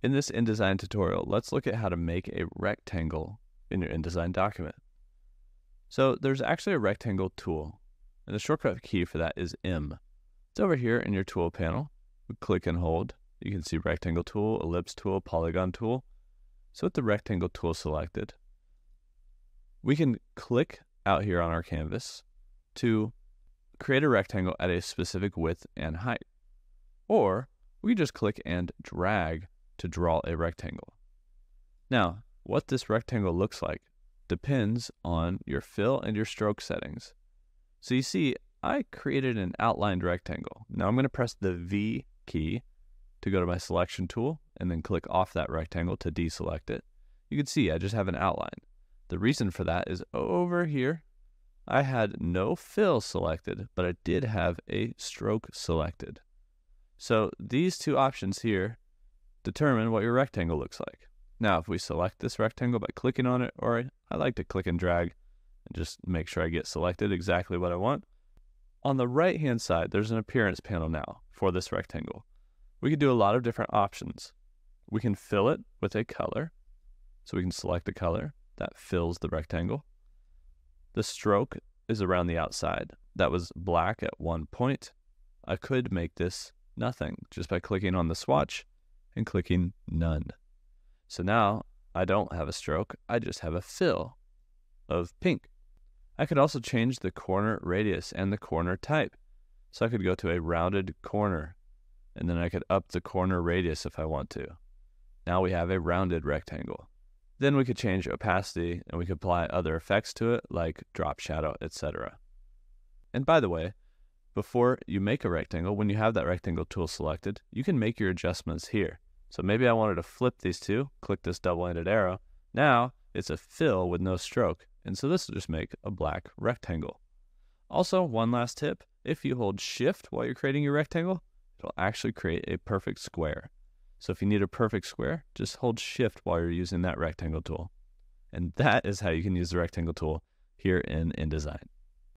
In this InDesign tutorial, let's look at how to make a rectangle in your InDesign document. So there's actually a rectangle tool, and the shortcut key for that is M. It's over here in your tool panel. We click and hold. You can see rectangle tool, ellipse tool, polygon tool. So with the rectangle tool selected, we can click out here on our canvas to create a rectangle at a specific width and height. Or we just click and drag to draw a rectangle. Now, what this rectangle looks like depends on your fill and your stroke settings. So you see, I created an outlined rectangle. Now I'm going to press the V key to go to my selection tool and then click off that rectangle to deselect it. You can see I just have an outline. The reason for that is over here, I had no fill selected, but I did have a stroke selected. So these two options here determine what your rectangle looks like. Now, if we select this rectangle by clicking on it, or I like to click and drag and just make sure I get selected exactly what I want. On the right hand side, there's an appearance panel now for this rectangle. We can do a lot of different options. We can fill it with a color. So we can select a color that fills the rectangle. The stroke is around the outside. That was black at one point. I could make this nothing just by clicking on the swatch and clicking none. So now I don't have a stroke, I just have a fill of pink. I could also change the corner radius and the corner type. So I could go to a rounded corner and then I could up the corner radius if I want to. Now we have a rounded rectangle. Then we could change opacity and we could apply other effects to it like drop shadow, etc. And by the way, before you make a rectangle, when you have that rectangle tool selected, you can make your adjustments here. So maybe I wanted to flip these two, click this double-ended arrow. Now it's a fill with no stroke. And so this will just make a black rectangle. Also, one last tip, if you hold shift while you're creating your rectangle, it'll actually create a perfect square. So if you need a perfect square, just hold shift while you're using that rectangle tool. And that is how you can use the rectangle tool here in InDesign.